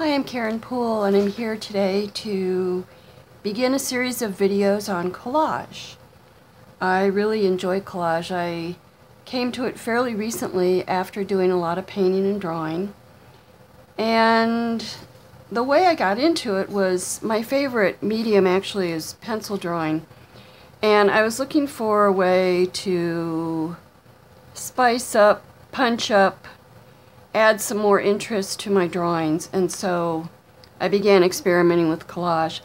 Hi, I'm Kaaren Poole, and I'm here today to begin a series of videos on collage. I really enjoy collage. I came to it fairly recently after doing a lot of painting and drawing. And the way I got into it was my favorite medium actually is pencil drawing. And I was looking for a way to spice up, punch up, add some more interest to my drawings. And so I began experimenting with collage.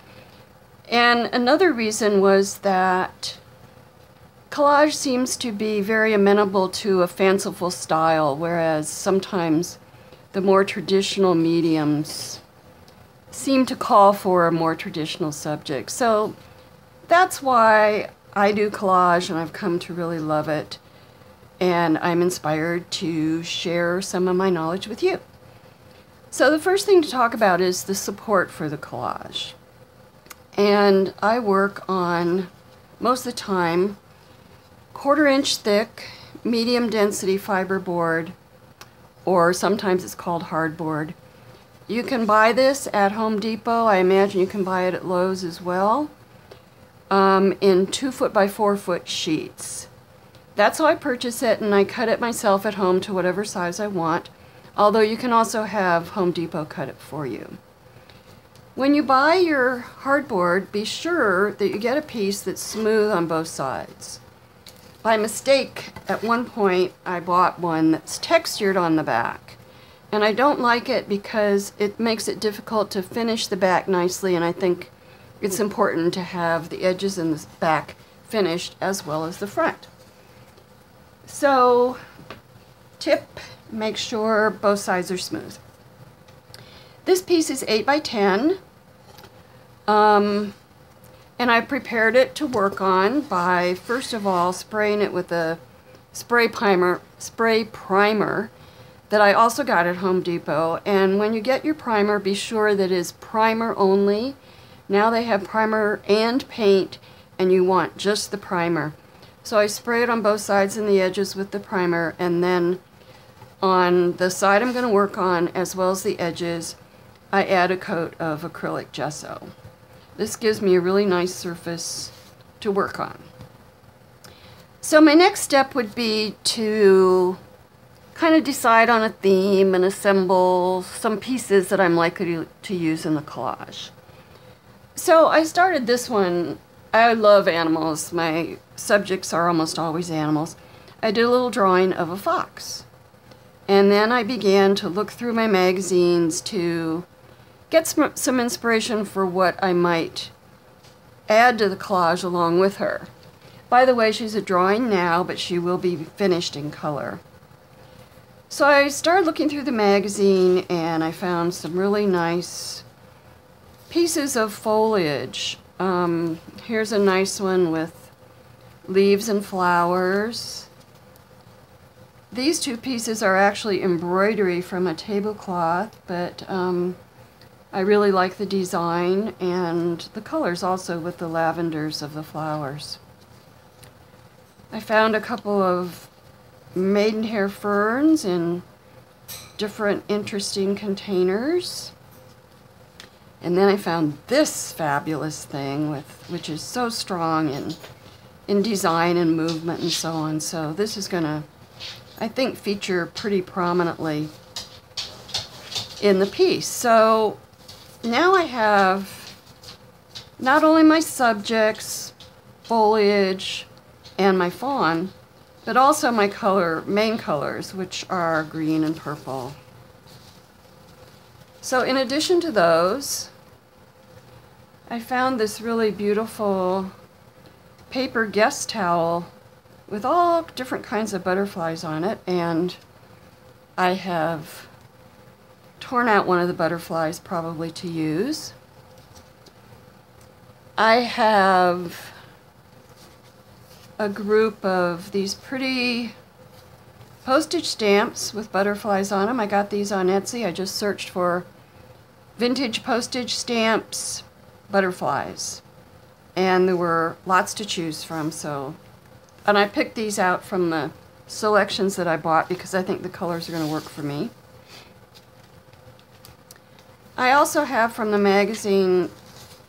And another reason was that collage seems to be very amenable to a fanciful style, whereas sometimes the more traditional mediums seem to call for a more traditional subject. So that's why I do collage and I've come to really love it and I'm inspired to share some of my knowledge with you. So the first thing to talk about is the support for the collage. And I work on, most of the time, quarter inch thick, medium density fiberboard, or sometimes it's called hardboard. You can buy this at Home Depot. I imagine you can buy it at Lowe's as well, um, in two foot by four foot sheets. That's how I purchase it, and I cut it myself at home to whatever size I want, although you can also have Home Depot cut it for you. When you buy your hardboard, be sure that you get a piece that's smooth on both sides. By mistake, at one point, I bought one that's textured on the back. And I don't like it because it makes it difficult to finish the back nicely, and I think it's important to have the edges in the back finished as well as the front. So, tip, make sure both sides are smooth. This piece is 8 by 10 um, and I prepared it to work on by first of all spraying it with a spray primer, spray primer that I also got at Home Depot. And when you get your primer, be sure that it is primer only. Now they have primer and paint, and you want just the primer. So I spray it on both sides and the edges with the primer and then on the side I'm going to work on as well as the edges I add a coat of acrylic gesso. This gives me a really nice surface to work on. So my next step would be to kind of decide on a theme and assemble some pieces that I'm likely to use in the collage. So I started this one I love animals. My subjects are almost always animals. I did a little drawing of a fox. And then I began to look through my magazines to get some, some inspiration for what I might add to the collage along with her. By the way, she's a drawing now, but she will be finished in color. So I started looking through the magazine and I found some really nice pieces of foliage um, here's a nice one with leaves and flowers. These two pieces are actually embroidery from a tablecloth, but um, I really like the design and the colors also with the lavenders of the flowers. I found a couple of maidenhair ferns in different interesting containers. And then I found this fabulous thing, with which is so strong in, in design and movement and so on. So this is going to, I think, feature pretty prominently in the piece. So now I have not only my subjects, foliage, and my fawn, but also my color, main colors, which are green and purple. So in addition to those, I found this really beautiful paper guest towel with all different kinds of butterflies on it and I have torn out one of the butterflies probably to use. I have a group of these pretty postage stamps with butterflies on them. I got these on Etsy. I just searched for vintage postage stamps, butterflies. And there were lots to choose from, so. And I picked these out from the selections that I bought because I think the colors are going to work for me. I also have from the magazine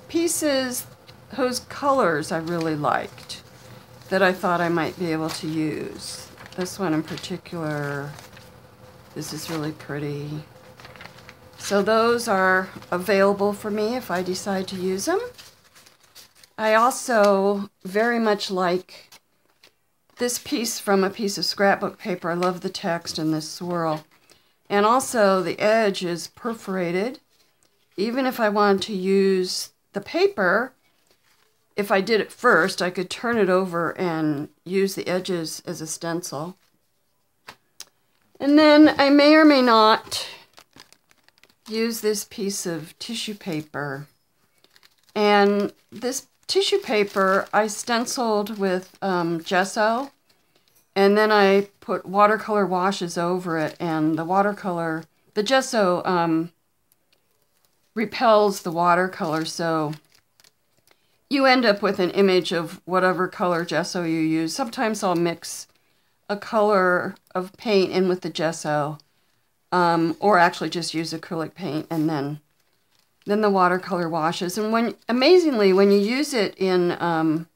pieces whose colors I really liked that I thought I might be able to use. This one in particular, this is really pretty. So those are available for me if I decide to use them. I also very much like this piece from a piece of scrapbook paper. I love the text and this swirl. And also the edge is perforated. Even if I wanted to use the paper, if I did it first, I could turn it over and use the edges as a stencil. And then I may or may not use this piece of tissue paper. And this tissue paper I stenciled with um, gesso and then I put watercolor washes over it and the watercolor, the gesso um, repels the watercolor so you end up with an image of whatever color gesso you use. Sometimes I'll mix a color of paint in with the gesso um, or actually just use acrylic paint and then then the watercolor washes. And when amazingly, when you use it in um,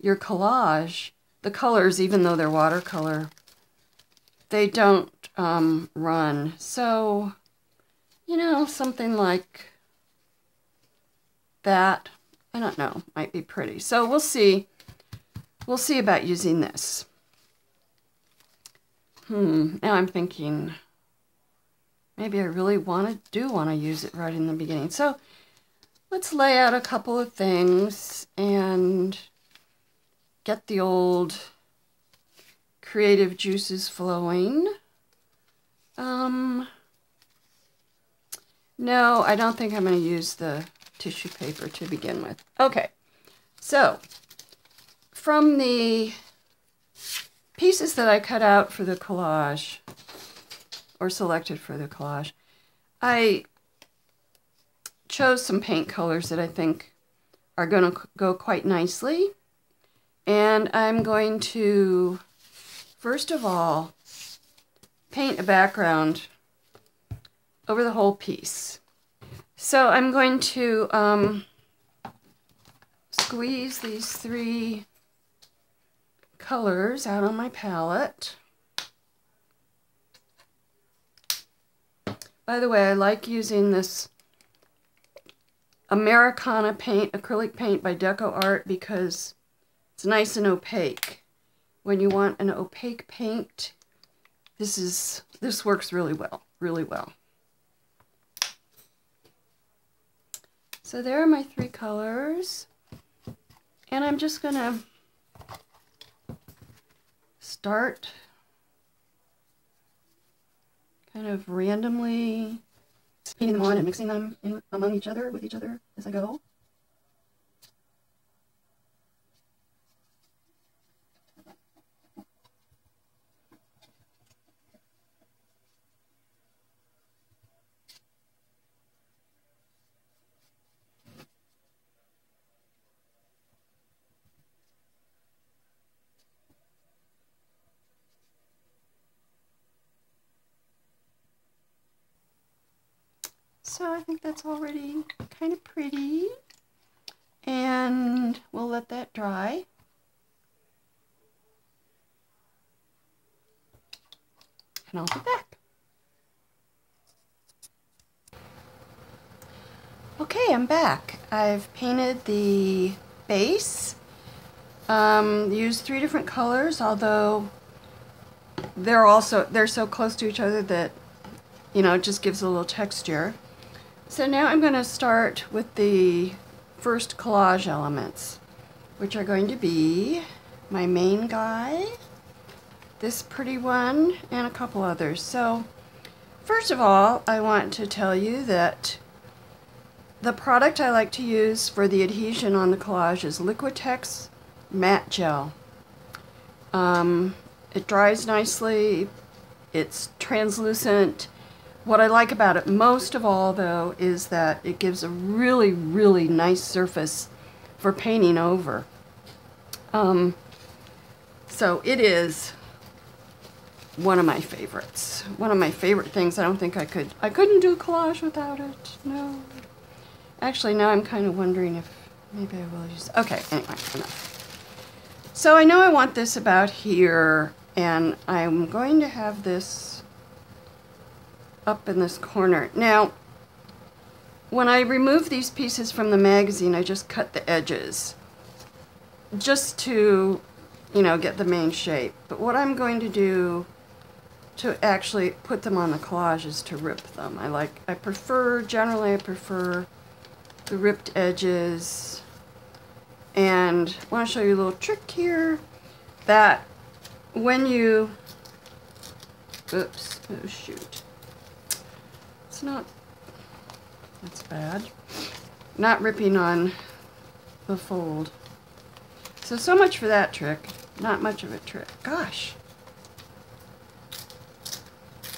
your collage, the colors, even though they're watercolor, they don't um, run. So, you know, something like that, I don't know, might be pretty. So we'll see. We'll see about using this. Hmm, now I'm thinking, maybe I really want to do want to use it right in the beginning. So let's lay out a couple of things and get the old creative juices flowing. Um, no, I don't think I'm going to use the tissue paper to begin with. Okay, so from the pieces that I cut out for the collage, or selected for the collage. I chose some paint colors that I think are going to go quite nicely. And I'm going to, first of all, paint a background over the whole piece. So I'm going to um, squeeze these three colors out on my palette. By the way, I like using this Americana paint, acrylic paint by Deco Art because it's nice and opaque. When you want an opaque paint, this is this works really well, really well. So there are my three colors. And I'm just going to start kind of randomly painting them on and mixing them in among each other with each other as I go. So I think that's already kind of pretty. And we'll let that dry. And I'll be back. Okay, I'm back. I've painted the base. Um, used three different colors, although they're also they're so close to each other that you know it just gives a little texture. So now I'm going to start with the first collage elements, which are going to be my main guy, this pretty one, and a couple others. So first of all, I want to tell you that the product I like to use for the adhesion on the collage is Liquitex Matte Gel. Um, it dries nicely, it's translucent, what I like about it most of all, though, is that it gives a really, really nice surface for painting over. Um, so it is one of my favorites. One of my favorite things. I don't think I could, I couldn't do collage without it. No. Actually, now I'm kind of wondering if maybe I will use, okay, anyway, enough. So I know I want this about here, and I'm going to have this up in this corner. Now, when I remove these pieces from the magazine, I just cut the edges just to, you know, get the main shape. But what I'm going to do to actually put them on the collage is to rip them. I like, I prefer, generally I prefer the ripped edges. And I want to show you a little trick here that when you, oops, oh shoot, it's not, that's bad, not ripping on the fold. So, so much for that trick. Not much of a trick. Gosh.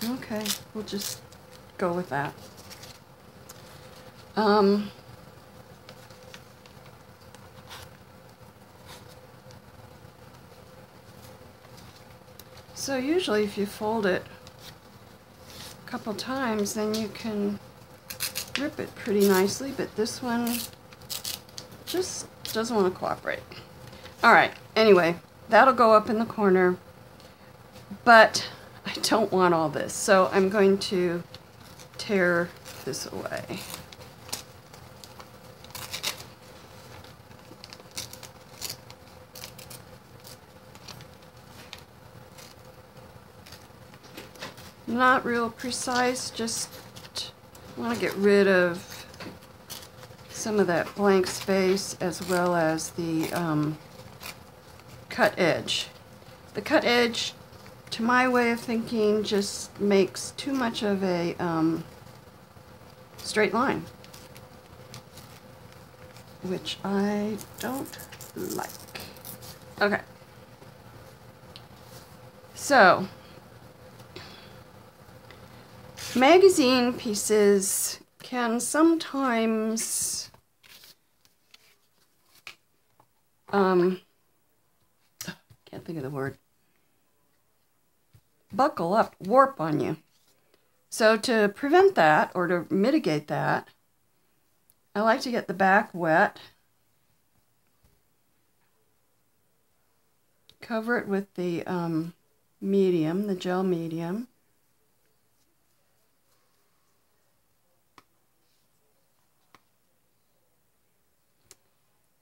Okay, we'll just go with that. Um, so usually if you fold it couple times, then you can rip it pretty nicely, but this one just doesn't want to cooperate. All right, anyway, that'll go up in the corner, but I don't want all this, so I'm going to tear this away. Not real precise, just want to get rid of some of that blank space as well as the um, cut edge. The cut edge, to my way of thinking, just makes too much of a um, straight line, which I don't like. Okay. So, magazine pieces can sometimes um, can't think of the word, buckle up, warp on you. So to prevent that or to mitigate that, I like to get the back wet, cover it with the um, medium, the gel medium,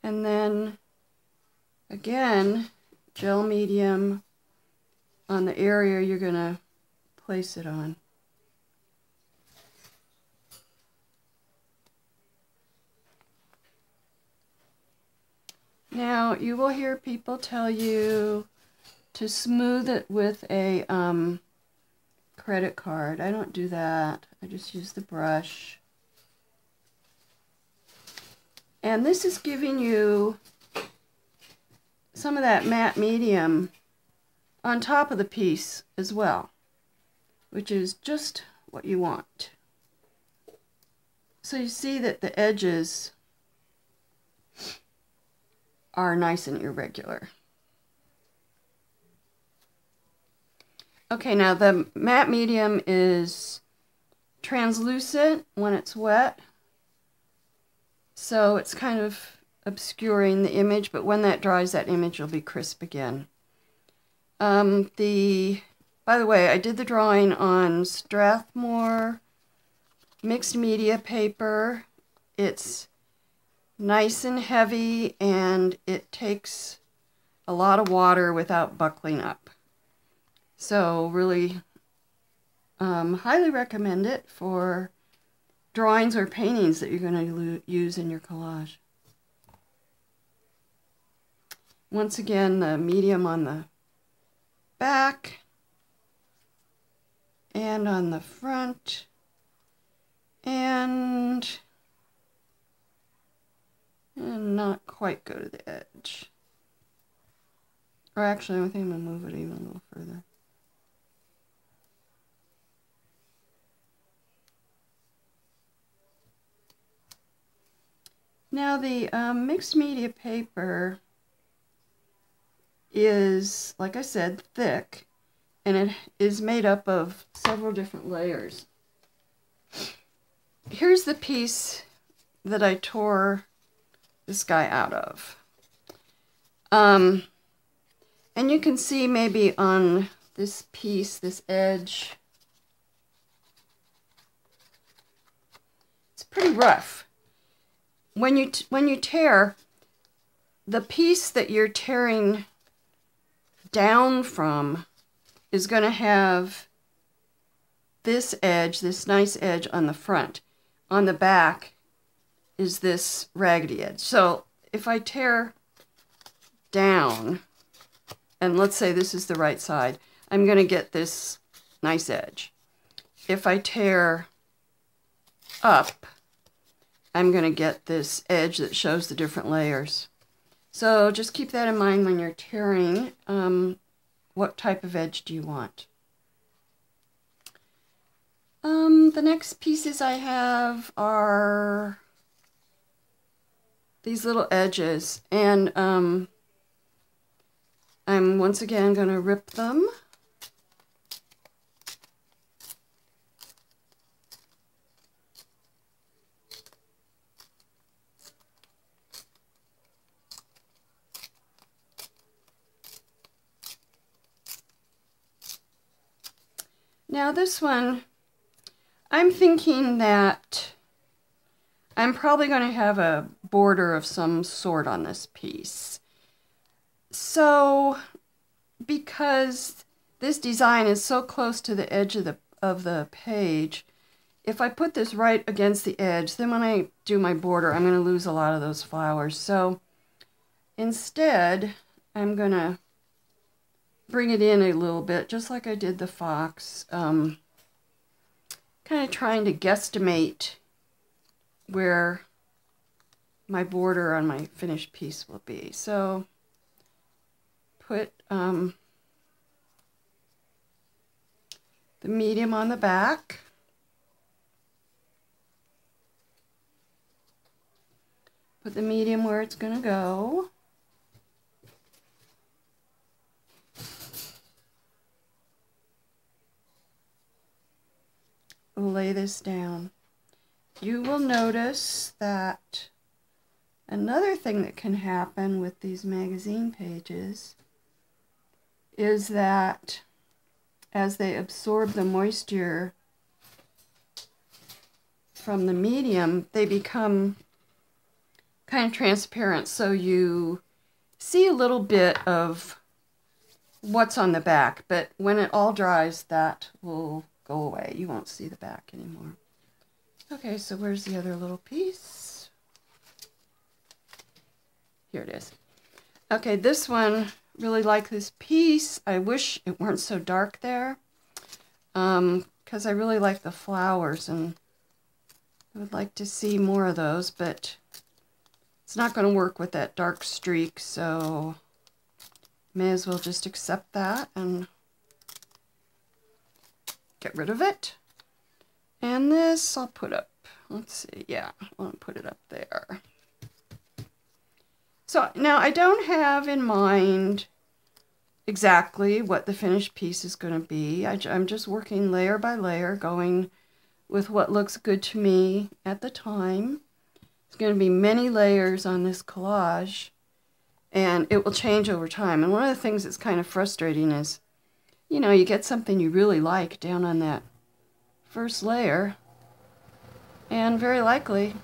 and then again gel medium on the area you're going to place it on. Now, you will hear people tell you to smooth it with a um, credit card. I don't do that. I just use the brush. And this is giving you some of that matte medium on top of the piece as well, which is just what you want. So you see that the edges are nice and irregular. Okay, now the matte medium is translucent when it's wet. So it's kind of obscuring the image, but when that dries, that image will be crisp again. Um, the, by the way, I did the drawing on Strathmore mixed media paper. It's nice and heavy, and it takes a lot of water without buckling up. So really um, highly recommend it for drawings or paintings that you're going to use in your collage. Once again, the medium on the back and on the front and, and not quite go to the edge. Or actually, I think I'm going to move it even a little further. Now the um, mixed media paper is, like I said, thick. and it is made up of several different layers. Here's the piece that I tore this guy out of. Um, and you can see maybe on this piece, this edge, it's pretty rough. When you, when you tear, the piece that you're tearing down from is going to have this edge, this nice edge on the front. On the back is this raggedy edge. So if I tear down, and let's say this is the right side, I'm going to get this nice edge. If I tear up, I'm going to get this edge that shows the different layers. So just keep that in mind when you're tearing. Um, what type of edge do you want? Um, the next pieces I have are these little edges. And um, I'm once again going to rip them. Now this one, I'm thinking that I'm probably going to have a border of some sort on this piece. So because this design is so close to the edge of the, of the page, if I put this right against the edge, then when I do my border, I'm going to lose a lot of those flowers. So instead, I'm going to bring it in a little bit, just like I did the fox. Um, kind of trying to guesstimate where my border on my finished piece will be. So put um, the medium on the back. Put the medium where it's going to go. We'll lay this down. You will notice that another thing that can happen with these magazine pages is that as they absorb the moisture from the medium, they become kind of transparent. So you see a little bit of what's on the back, but when it all dries, that will go away. You won't see the back anymore. Okay, so where's the other little piece? Here it is. Okay, this one, really like this piece. I wish it weren't so dark there um, because I really like the flowers and I would like to see more of those, but it's not going to work with that dark streak, so may as well just accept that and get rid of it. And this I'll put up. Let's see. Yeah, I'll put it up there. So now I don't have in mind exactly what the finished piece is going to be. I, I'm just working layer by layer, going with what looks good to me at the time. It's going to be many layers on this collage, and it will change over time. And one of the things that's kind of frustrating is you know, you get something you really like down on that first layer, and very likely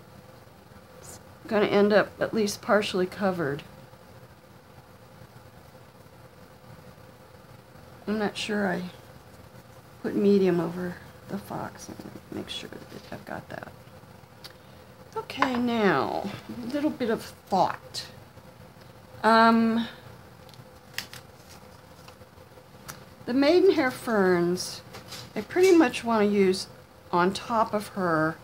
it's going to end up at least partially covered. I'm not sure I put medium over the fox. Make sure that I've got that. Okay, now, a little bit of thought. Um, The maidenhair ferns, I pretty much want to use on top of her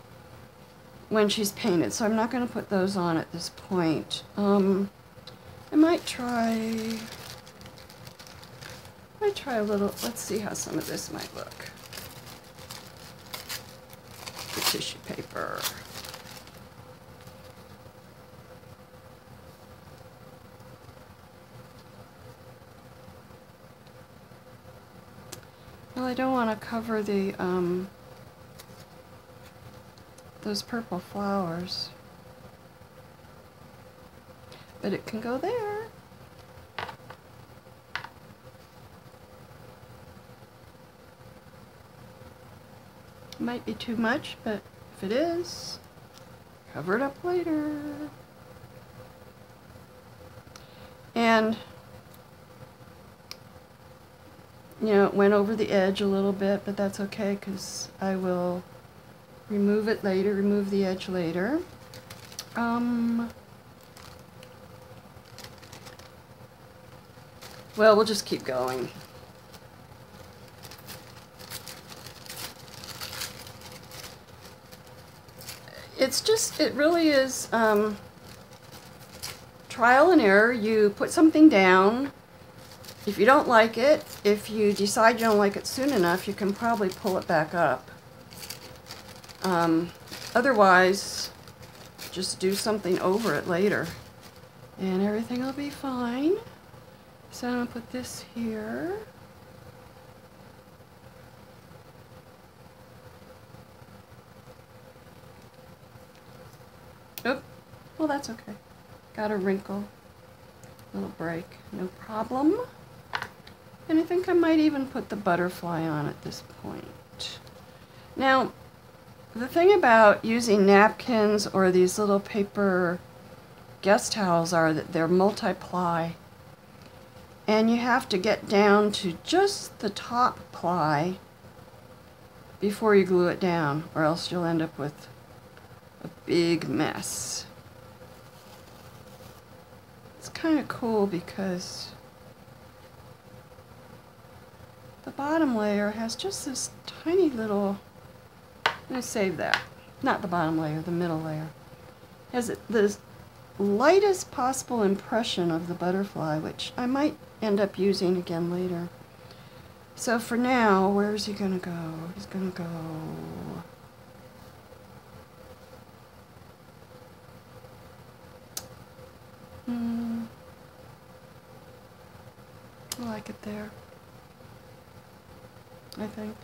when she's painted, so I'm not going to put those on at this point. Um, I might try, I try a little, let's see how some of this might look. The tissue paper. Well, I don't want to cover the, um, those purple flowers. But it can go there. Might be too much, but if it is, cover it up later. And, you know, it went over the edge a little bit, but that's okay because I will remove it later, remove the edge later. Um, well, we'll just keep going. It's just, it really is um, trial and error. You put something down. If you don't like it, if you decide you don't like it soon enough, you can probably pull it back up. Um, otherwise, just do something over it later and everything will be fine. So I'm going to put this here. Oh, well that's okay. Got a wrinkle, little break, no problem. And I think I might even put the butterfly on at this point. Now, the thing about using napkins or these little paper guest towels are that they're multi-ply. And you have to get down to just the top ply before you glue it down, or else you'll end up with a big mess. It's kind of cool because the bottom layer has just this tiny little I'm going to save that. Not the bottom layer, the middle layer. Has the lightest possible impression of the butterfly, which I might end up using again later. So for now, where's he going to go? He's going to go... Hmm. I like it there. I think.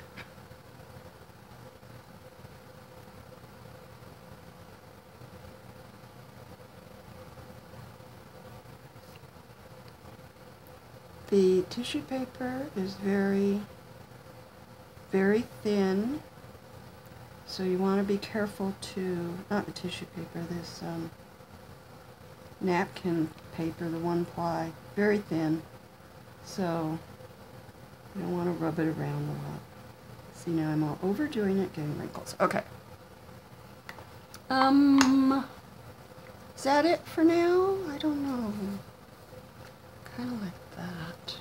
The tissue paper is very, very thin. So you want to be careful to, not the tissue paper, this um, napkin paper, the one ply, very thin. So you don't want to rub it around a lot. See now I'm all overdoing it, getting wrinkles. Okay. Um, is that it for now? I don't know. Kind of like that.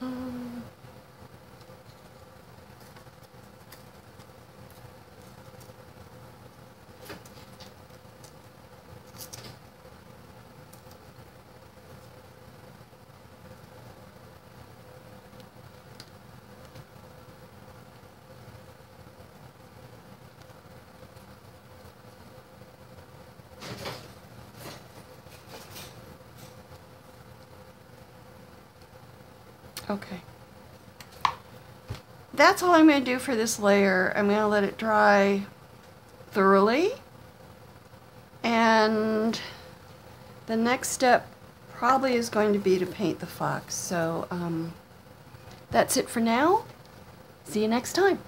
Um, Okay. That's all I'm going to do for this layer. I'm going to let it dry thoroughly. And the next step probably is going to be to paint the fox. So um, that's it for now. See you next time.